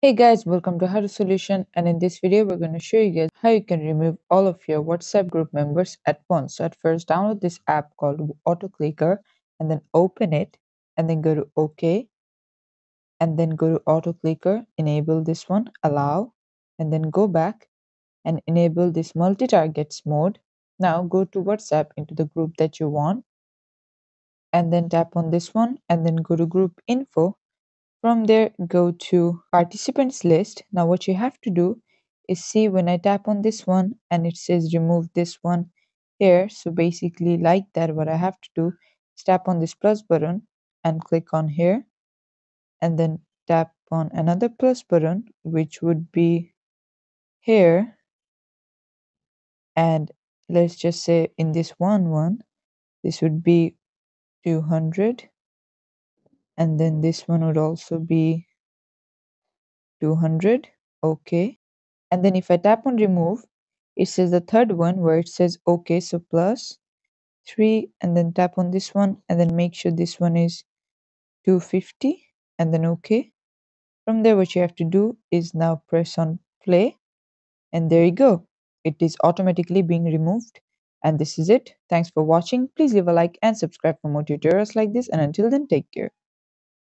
Hey guys, welcome to How to Solution and in this video we're going to show you guys how you can remove all of your WhatsApp group members at once. So at first download this app called AutoClicker and then open it and then go to OK and then go to AutoClicker, enable this one, allow and then go back and enable this multi-targets mode. Now go to WhatsApp into the group that you want and then tap on this one and then go to group info from there, go to participants list. Now what you have to do is see when I tap on this one and it says remove this one here. So basically like that, what I have to do is tap on this plus button and click on here and then tap on another plus button, which would be here. And let's just say in this one one, this would be 200 and then this one would also be 200 okay. And then if I tap on remove it says the third one where it says okay so plus 3 and then tap on this one and then make sure this one is 250 and then okay. From there what you have to do is now press on play and there you go. It is automatically being removed and this is it. Thanks for watching. Please leave a like and subscribe for more tutorials like this and until then take care